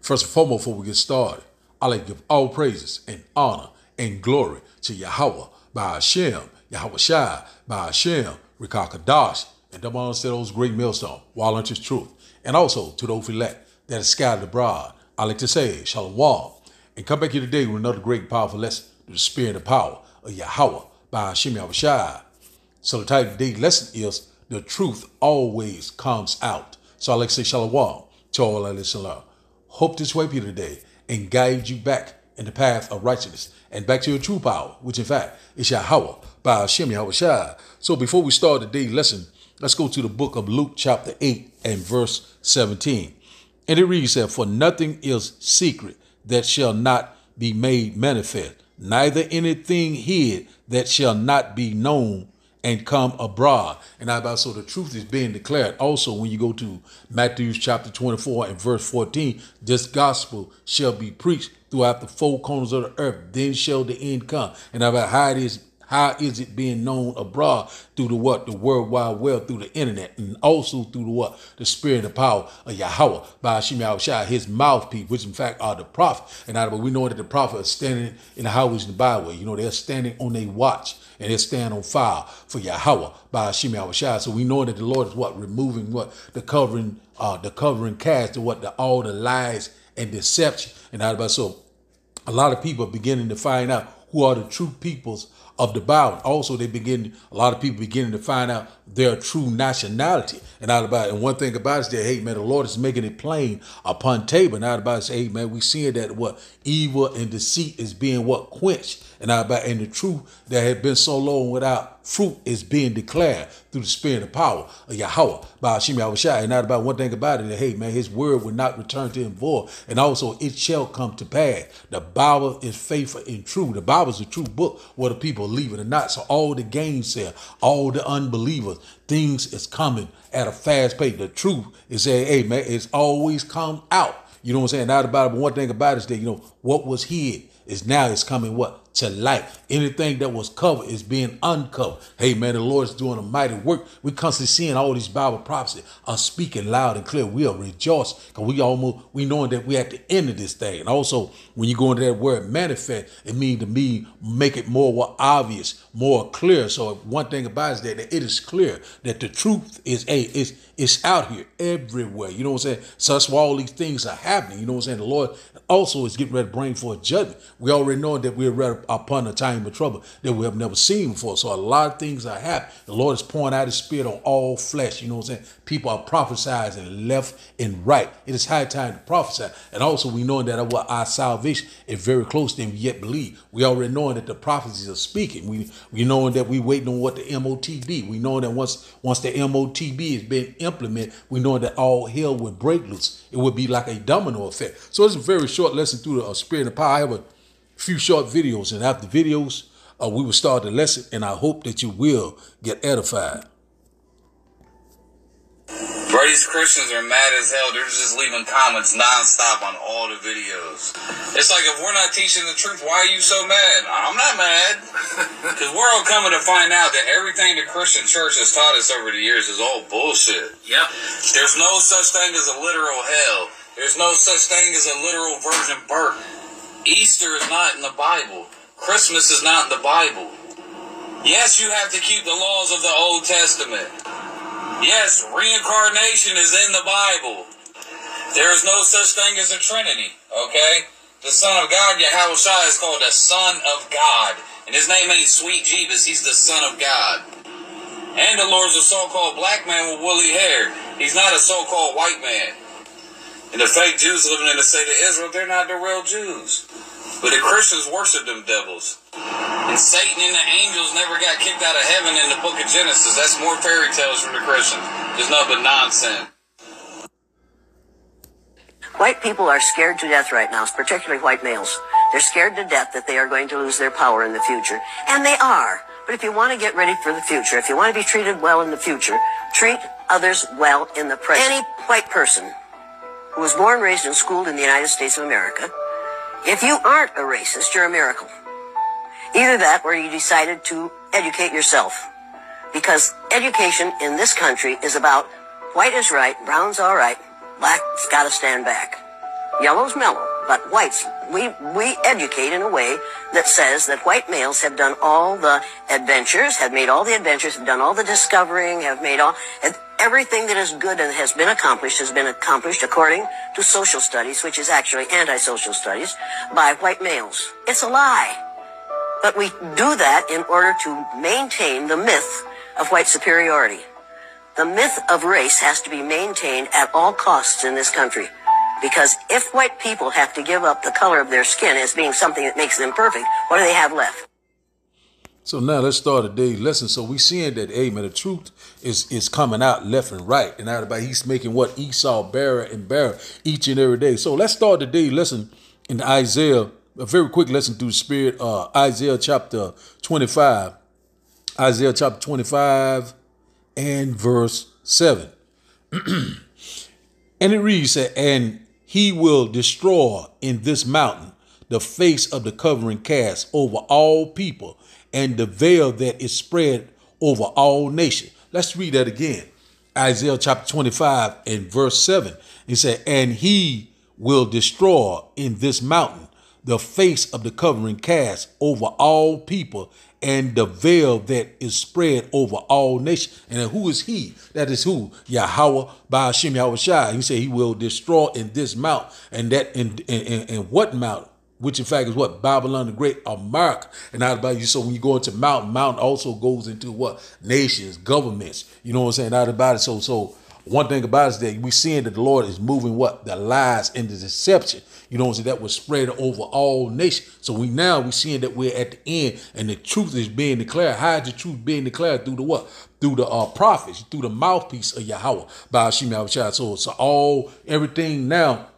First and foremost, before we get started, I like to give all praises and honor and glory to Yahweh by Hashem, Yahweh Shai by Hashem, Rikakadash, and one said those great millstone, while unto truth. And also to those elect that is scattered abroad. I like to say, Shalom. And come back here today with another great powerful lesson to the spirit and power of Yahweh by Hashem Yahweh Shai. So the title of today's lesson is The Truth Always Comes Out. So I like to say Shalom to all our listeners. Hope this way you today and guide you back in the path of righteousness and back to your true power, which in fact is Yahweh by Hashem Yahweh. So before we start today's lesson, let's go to the book of Luke chapter 8 and verse 17. And it reads that, For nothing is secret that shall not be made manifest, neither anything hid that shall not be known and come abroad. And about so the truth is being declared. Also, when you go to Matthew chapter 24 and verse 14, this gospel shall be preached throughout the four corners of the earth. Then shall the end come. And about how it is how is it being known abroad through the what? The World Wide Web, through the internet, and also through the what? The spirit and power of Yahweh by Hashem Shai, his mouthpiece, which in fact are the prophet. And out of we know that the prophet is standing in the highways and the byway. You know, they're standing on a watch and they're standing on fire for Yahweh by Hashem Shai. So we know that the Lord is what? Removing what? The covering, uh, the covering cast of what the all the lies and deception. And out about so a lot of people are beginning to find out who are the true peoples of the Bible. Also, they begin a lot of people beginning to find out their true nationality and out about. And one thing about it is that, hey man, the Lord is making it plain upon table. And out about say, hey man, we seeing that what evil and deceit is being what quenched. And out about and the truth that had been so long without fruit is being declared through the spirit of power of Yahweh by Hashem Yahushua. And out about one thing about it, that hey man, his word will not return to him void. And also it shall come to pass. The Bible is faithful and true. The Bible is a true book, whether people believe it or not. So all the gainsayer, all the unbelievers, things is coming at a fast pace. The truth is saying, hey man, it's always come out. You know what I'm saying? Not about it, but one thing about it is that, you know, what was hid is now it's coming what? To light. Anything that was covered is being uncovered. Hey man, the Lord's doing a mighty work. We constantly seeing all these Bible prophecies are speaking loud and clear. We are rejoicing because we almost we knowing that we at the end of this thing. And also when you go into that word manifest, it means to me make it more obvious, more clear. So one thing about it is that, that it is clear that the truth is a is it's out here everywhere. You know what I'm saying? So that's why all these things are happening. You know what I'm saying? The Lord also is getting ready to bring for a judgment. We already know that we're upon a time of trouble that we have never seen before. So a lot of things are happening. The Lord is pouring out his spirit on all flesh. You know what I'm saying? People are prophesying left and right. It is high time to prophesy. And also we know that our, our salvation is very close to him yet believe. We already know that the prophecies are speaking. We we knowing that we waiting on what the MOTB. We know that once once the MOTB has been implemented, we know that all hell would break loose. It would be like a domino effect. So it's a very short lesson through the uh, spirit and power. I have a few short videos, and after videos, uh, we will start the lesson, and I hope that you will get edified. Bro, these Christians are mad as hell. They're just leaving comments nonstop on all the videos. It's like if we're not teaching the truth, why are you so mad? I'm not mad. Because we're all coming to find out that everything the Christian church has taught us over the years is all bullshit. Yep. There's no such thing as a literal hell. There's no such thing as a literal virgin birth. Easter is not in the Bible. Christmas is not in the Bible. Yes, you have to keep the laws of the Old Testament. Yes, reincarnation is in the Bible. There is no such thing as a Trinity, okay? The Son of God, Yahweh Shai, is called the Son of God. And his name ain't Sweet Jeebus, he's the Son of God. And the Lord's a so-called black man with woolly hair. He's not a so-called white man. And the fake Jews living in the state of Israel, they're not the real Jews. But the Christians worship them devils. And Satan and the angels never got kicked out of heaven in the book of Genesis. That's more fairy tales from the Christians. There's nothing but nonsense. White people are scared to death right now, particularly white males. They're scared to death that they are going to lose their power in the future. And they are. But if you want to get ready for the future, if you want to be treated well in the future, treat others well in the present. Any white person who was born, raised, and schooled in the United States of America, if you aren't a racist, you're a miracle. Either that or you decided to educate yourself. Because education in this country is about white is right, brown's all right, black's got to stand back. Yellow's mellow, but whites, we, we educate in a way that says that white males have done all the adventures, have made all the adventures, have done all the discovering, have made all, everything that is good and has been accomplished has been accomplished according to social studies, which is actually anti-social studies, by white males. It's a lie. But we do that in order to maintain the myth of white superiority. The myth of race has to be maintained at all costs in this country. Because if white people have to give up the color of their skin as being something that makes them perfect, what do they have left? So now let's start a day's lesson. So we seeing that, hey man, the truth is is coming out left and right, and about he's making what Esau bearer and bearer each and every day. So let's start the day lesson in Isaiah. A very quick lesson through the Spirit. Uh, Isaiah chapter twenty-five. Isaiah chapter twenty-five and verse seven. and it reads, "And he will destroy in this mountain the face of the covering cast over all people." And the veil that is spread over all nations. Let's read that again. Isaiah chapter 25 and verse 7. He said, And he will destroy in this mountain the face of the covering cast over all people and the veil that is spread over all nations. And who is he? That is who? Yahweh by Hashem Yahweh Shai. He said he will destroy in this mount. And that in, in, in, in what mount? Which in fact is what Babylon the Great, America, and out about you. So when you go into mountain, mountain also goes into what nations, governments. You know what I'm saying? Out about it. So so one thing about it is that we seeing that the Lord is moving what the lies and the deception. You know what I'm saying? That was spread over all nations. So we now we seeing that we're at the end, and the truth is being declared. How is the truth being declared through the what? Through the uh, prophets, through the mouthpiece of Yahweh by Yahweh. So so all everything now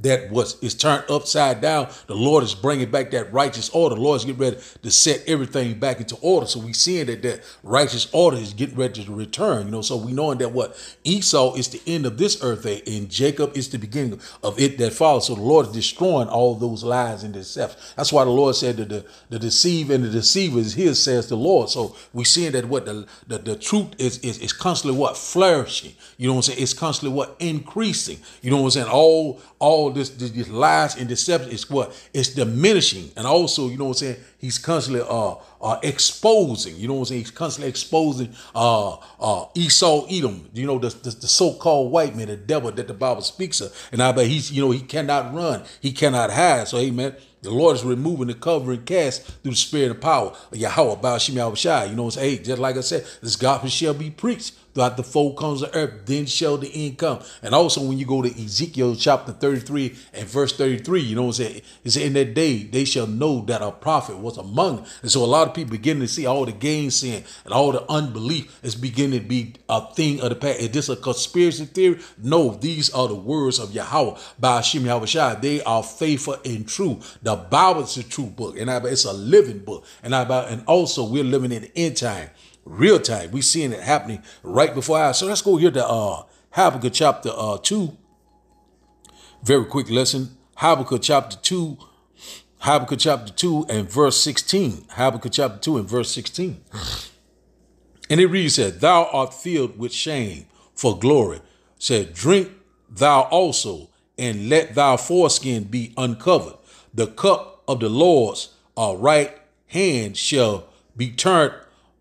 that was is turned upside down. The Lord is bringing back that righteous order. The Lord is getting ready to set everything back into order. So we seeing that that righteous order is getting ready to return. You know, so we knowing that what Esau is the end of this earth and Jacob is the beginning of it that follows. So the Lord is destroying all those lies and deception. That's why the Lord said that the the deceive and the deceiver is His, says the Lord. So we seeing that what the the, the truth is, is is constantly what flourishing. You know what I'm saying? It's constantly what increasing. You know what I'm saying? All all this, this, this lies and deception is what it's diminishing, and also you know what I'm saying. He's constantly uh, uh exposing. You know what I'm saying. He's constantly exposing uh uh Esau Edom. You know the, the, the so-called white man, the devil that the Bible speaks of, and I bet he's you know he cannot run, he cannot hide. So man. The Lord is removing the covering cast through the spirit of power. Yahweh, Baal Shem Shai. You know what I'm saying? Hey, just like I said, this gospel shall be preached throughout the four corners of earth, then shall the end come. And also when you go to Ezekiel chapter 33 and verse 33, you know what I'm saying? It's in that day they shall know that a prophet was among them. And so a lot of people begin to see all the gainsaying and all the unbelief is beginning to be a thing of the past. Is this a conspiracy theory? No, these are the words of Yahweh by Hashem Yahweh They are faithful and true. The Bible is a true book, and it's a living book. And about and also we're living in the end time real time. We seeing it happening right before our eyes. So let's go here to uh, Habakkuk chapter uh, 2. Very quick lesson. Habakkuk chapter 2. Habakkuk chapter 2 and verse 16. Habakkuk chapter 2 and verse 16. And it reads that thou art filled with shame for glory. Said, drink thou also, and let thy foreskin be uncovered. The cup of the Lord's uh, right hand shall be turned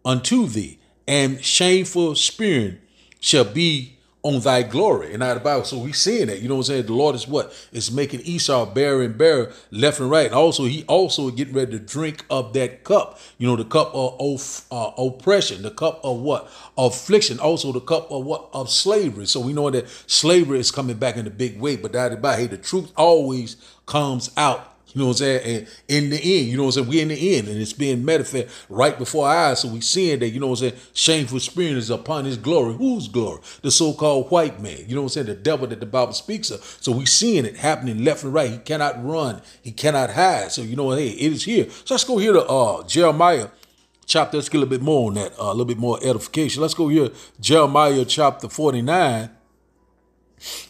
unto thee, and shameful spurn shall be on thy glory. And out of the Bible. So we seeing that. You know what I'm saying? The Lord is what? Is making Esau bare and bare left and right. And also he also getting ready to drink of that cup. You know, the cup of uh, oppression, the cup of what? Affliction. Also the cup of what? Of slavery. So we know that slavery is coming back in a big way. But that about hey, the truth always comes out you know what I'm saying? And in the end, you know what I'm saying? We're in the end and it's being manifest right before our eyes. So we seeing that, you know what I'm saying? Shameful spirit is upon his glory. Whose glory? The so-called white man. You know what I'm saying? The devil that the Bible speaks of. So we're seeing it happening left and right. He cannot run. He cannot hide. So you know, hey, it is here. So let's go here to uh, Jeremiah chapter. Let's get a little bit more on that. Uh, a little bit more edification. Let's go here. Jeremiah chapter 49.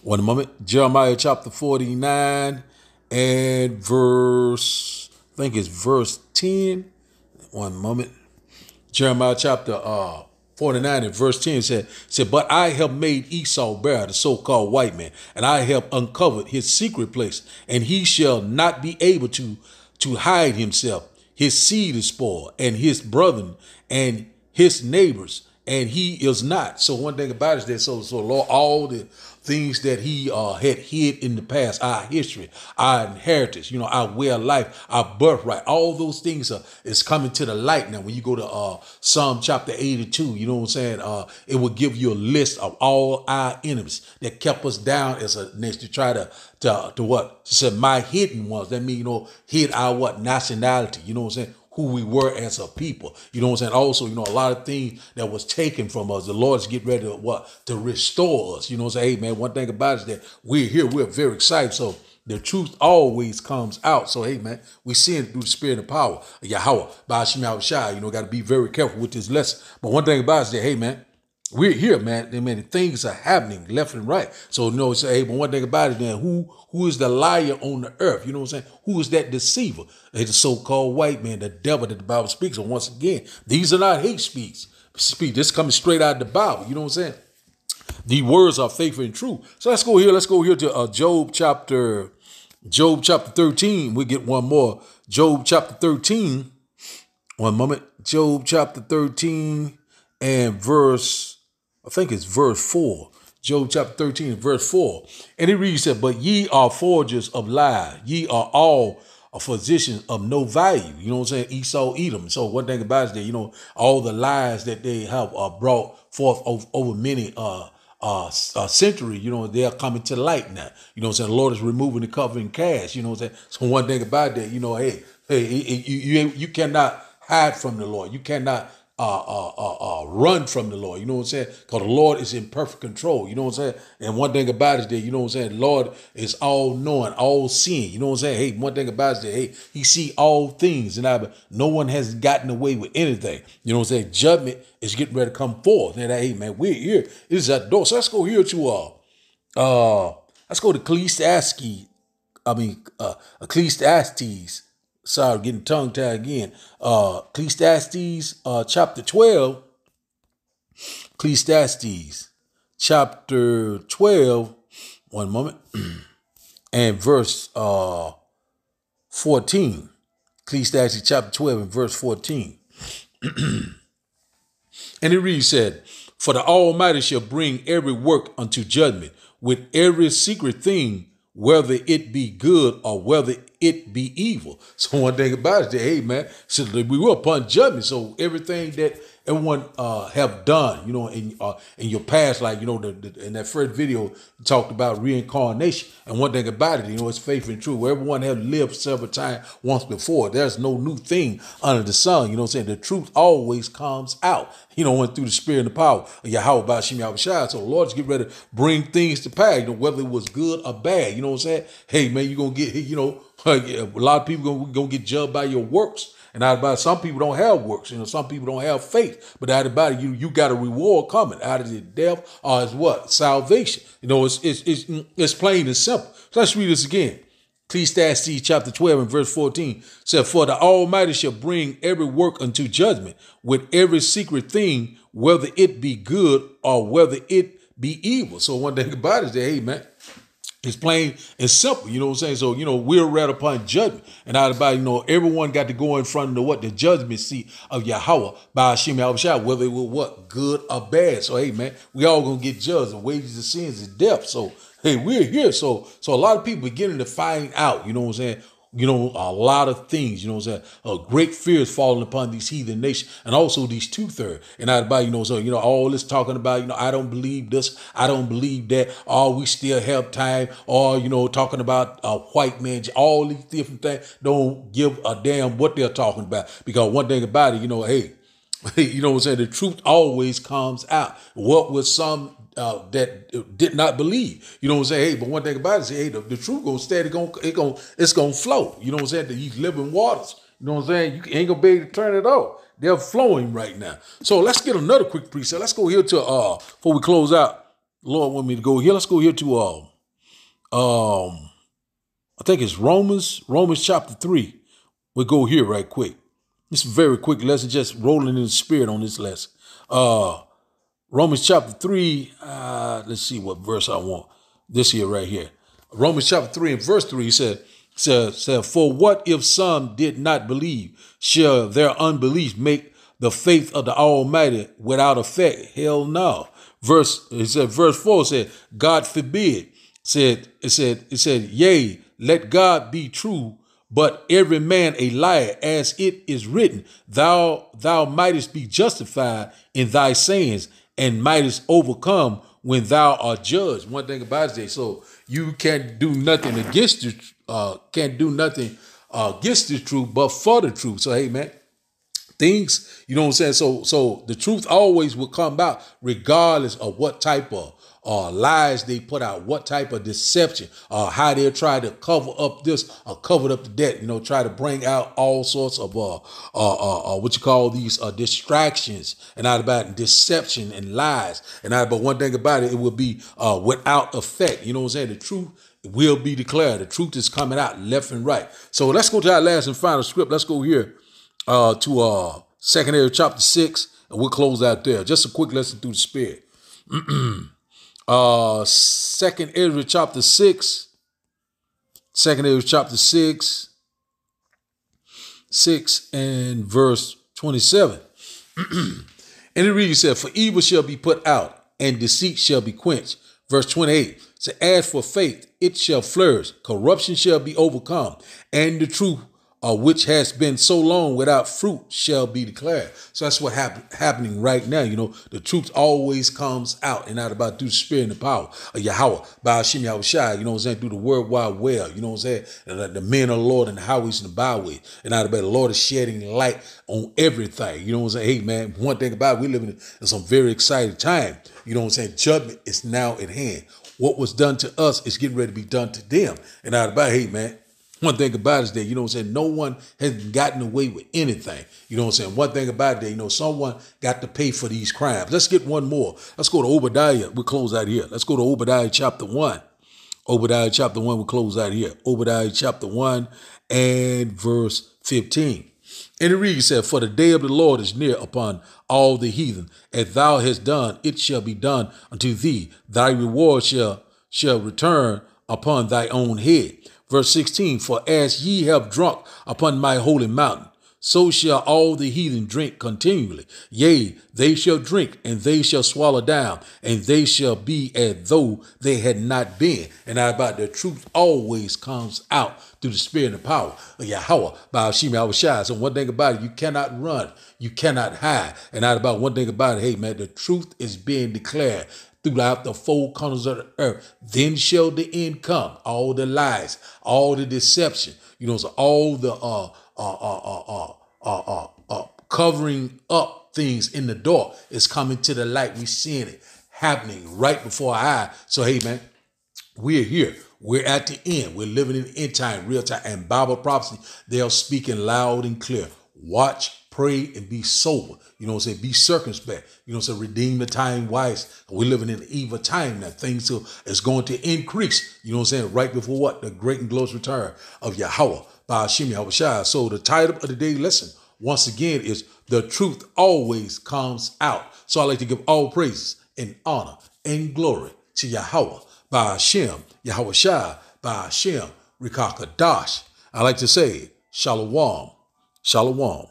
One moment. Jeremiah chapter 49 and verse, I think it's verse 10. One moment. Jeremiah chapter uh, 49 and verse 10 said, said, But I have made Esau bare, the so-called white man, and I have uncovered his secret place, and he shall not be able to, to hide himself. His seed is spoiled, and his brethren and his neighbors, and he is not. So one thing about it is that so so Lord, all the things that he uh, had hid in the past, our history, our inheritance, you know, our way of life, our birthright, all those things are is coming to the light now. When you go to uh, Psalm chapter 82, you know what I'm saying? Uh, it will give you a list of all our enemies that kept us down as a nation to try to to, to what? She said, my hidden ones. That mean, you know, hid our what nationality, you know what I'm saying? Who we were as a people. You know what I'm saying? Also, you know, a lot of things that was taken from us. The Lord's getting ready to what? To restore us. You know what I'm saying? Hey man, one thing about it is that we're here, we're very excited. So the truth always comes out. So hey man, we see it through the spirit and power. Yahweh, by Shai, you know, gotta be very careful with this lesson. But one thing about it is that, hey man, we're here, man. I mean, things are happening left and right. So, you know, say, hey, but one thing about it, then, who who is the liar on the earth? You know what I'm saying? Who is that deceiver? It's the so-called white man, the devil that the Bible speaks of. Once again, these are not hate speech. Speak. This coming straight out of the Bible. You know what I'm saying? The words are faithful and true. So let's go here. Let's go here to uh, Job chapter, Job chapter 13. We get one more. Job chapter 13. One moment. Job chapter 13 and verse I think it's verse 4. Job chapter 13, verse 4. And it reads that, But ye are forgers of lies, ye are all a physicians of no value. You know what I'm saying? Esau, Edom. So one thing about it is that, you know, all the lies that they have uh, brought forth over, over many uh, uh, uh, century, you know, they're coming to light now. You know what I'm saying? The Lord is removing the covering cash. You know what I'm saying? So one thing about that, you know, hey, hey, you, you, you cannot hide from the Lord. You cannot uh, uh, uh, uh, run from the Lord. You know what I'm saying? Because the Lord is in perfect control. You know what I'm saying? And one thing about it is that, you know what I'm saying? Lord is all knowing, all seeing. You know what I'm saying? Hey, one thing about it is that, hey, he see all things. And I, no one has gotten away with anything. You know what I'm saying? Judgment is getting ready to come forth. And hey, man, we're here. This is door. So let's go here to, uh, uh, let's go to Ecclesiastes. I mean, uh, Ecclesiastes sorry, getting tongue tied again. Uh, Ecclesiastes uh, chapter 12. Ecclesiastes chapter 12. One moment. and verse uh, 14. Ecclesiastes chapter 12 and verse 14. and it reads, said, For the Almighty shall bring every work unto judgment with every secret thing whether it be good or whether it be evil. So one thing about it, hey man, so we were upon judgment. So everything that everyone uh, have done, you know, in uh, in your past, like you know, the, the, in that first video talked about reincarnation. And one thing about it, you know, it's faith and true. Everyone have lived several times once before. There's no new thing under the sun. You know what I'm saying? The truth always comes out. You know, went through the spirit and the power of Yahweh about Shem Shai. So the Lord's get ready to bring things to pass, you know, whether it was good or bad. You know what I'm saying? Hey man, you're gonna get, you know, a lot of people gonna, gonna get judged by your works. And out of about some people don't have works, you know, some people don't have faith. But out about it, you you got a reward coming out of the death or as what? Salvation. You know, it's it's it's, it's plain and simple. So let's read this again. Ecclesiastes chapter 12 and verse 14 said, For the Almighty shall bring every work unto judgment with every secret thing, whether it be good or whether it be evil. So one thing about it is that, hey man, it's plain and simple, you know what I'm saying? So, you know, we're read upon judgment. And out about, you know, everyone got to go in front of the what? The judgment seat of Yahweh by Hashem Yahushua, whether it was what? Good or bad. So, hey, man, we all gonna get judged. The wages of sins is death. So, hey, we're here. So, so a lot of people beginning to find out, you know what I'm saying? You know, a lot of things, you know I'm saying? A great fear is falling upon these heathen nations and also these two third. And I about, you know, so, you know, all this talking about, you know, I don't believe this, I don't believe that, or we still have time, or, you know, talking about a white man, all these different things, don't give a damn what they're talking about. Because one thing about it, you know, hey, you know what I'm saying? The truth always comes out. What was some uh, that did not believe. You know what I'm saying? Hey, but one thing about it is, hey, the, the truth gonna stay, it gonna, it gonna, it's gonna flow. You know what I'm saying? These living waters. You know what I'm saying? You ain't gonna be able to turn it off. They're flowing right now. So let's get another quick preset. Let's go here to uh before we close out. Lord want me to go here. Let's go here to um um I think it's Romans, Romans chapter three. We go here right quick. It's a very quick lesson, just rolling in the spirit on this lesson. Uh Romans chapter 3, uh, let's see what verse I want. This here, right here. Romans chapter 3 and verse 3 said, said, said, For what if some did not believe? Shall their unbelief make the faith of the Almighty without effect? Hell no. Verse, it said, verse 4 said, God forbid. Said, it said, it said, Yea, let God be true, but every man a liar, as it is written, Thou thou mightest be justified in thy sayings, and mightest overcome when thou art judged. One thing about it, so you can't do nothing against the uh can't do nothing uh, against the truth, but for the truth. So hey man, things, you know what I'm saying? So so the truth always will come out regardless of what type of uh, lies they put out, what type of deception, uh, how they try to cover up this or cover up the debt, you know, try to bring out all sorts of uh, uh, uh, uh what you call these uh, distractions and out about deception and lies. And out, but one thing about it, it will be uh, without effect. You know what I'm saying? The truth will be declared. The truth is coming out left and right. So let's go to our last and final script. Let's go here uh, to uh, second Ezra chapter six, and we'll close out there. Just a quick lesson through the spirit. uh second Ezra chapter 6 second Ezra chapter 6 6 and verse 27 and it reads said for evil shall be put out and deceit shall be quenched. Verse 28 so as for faith it shall flourish. Corruption shall be overcome and the truth uh, which has been so long without fruit shall be declared. So that's what happen, happening right now. You know, the truth always comes out and out about through the spirit and the power of Yahweh, by Hashem Yahushai, you know what I'm saying, through the World Wide Web, you know what I'm saying, and the, the men of the Lord and the highways and the byways, and out about the Lord is shedding light on everything. You know what I'm saying? Hey, man, one thing about it, we live in, in some very exciting time. You know what I'm saying? Judgment is now at hand. What was done to us is getting ready to be done to them. And out about, hey, man, one thing about it is that, you know what I'm saying, no one has gotten away with anything. You know what I'm saying? One thing about it, that, you know, someone got to pay for these crimes. Let's get one more. Let's go to Obadiah. We'll close out here. Let's go to Obadiah chapter 1. Obadiah chapter 1, we'll close out here. Obadiah chapter 1 and verse 15. And it reads, said, For the day of the Lord is near upon all the heathen. As thou hast done, it shall be done unto thee. Thy reward shall, shall return upon thy own head. Verse 16, For as ye have drunk upon my holy mountain, so shall all the heathen drink continually. Yea, they shall drink, and they shall swallow down, and they shall be as though they had not been. And I about the truth always comes out through the spirit and the power of Yahweh by Hashem Yahushua. So one thing about it, you cannot run, you cannot hide. And out about one thing about it, hey man, the truth is being declared throughout the four corners of the earth. Then shall the end come. All the lies, all the deception, you know, so all the uh uh uh uh uh uh, uh, covering up things in the dark is coming to the light. We seeing it happening right before our eyes. So hey man, we're here. We're at the end. We're living in end time, real time, and Bible prophecy. They are speaking loud and clear. Watch pray and be sober. You know what I'm saying? Be circumspect. You know what I'm saying? Redeem the time wise. We're living in an evil time now. Things is going to increase. You know what I'm saying? Right before what? The great and glorious return of Yahweh by Hashem Yahushua. So the title of the day lesson, once again, is The Truth Always Comes Out. So I like to give all praises and honor and glory to Yahweh by Hashem, Yahushua by Hashem, Rikakadash. I like to say, Shalom, Shalom.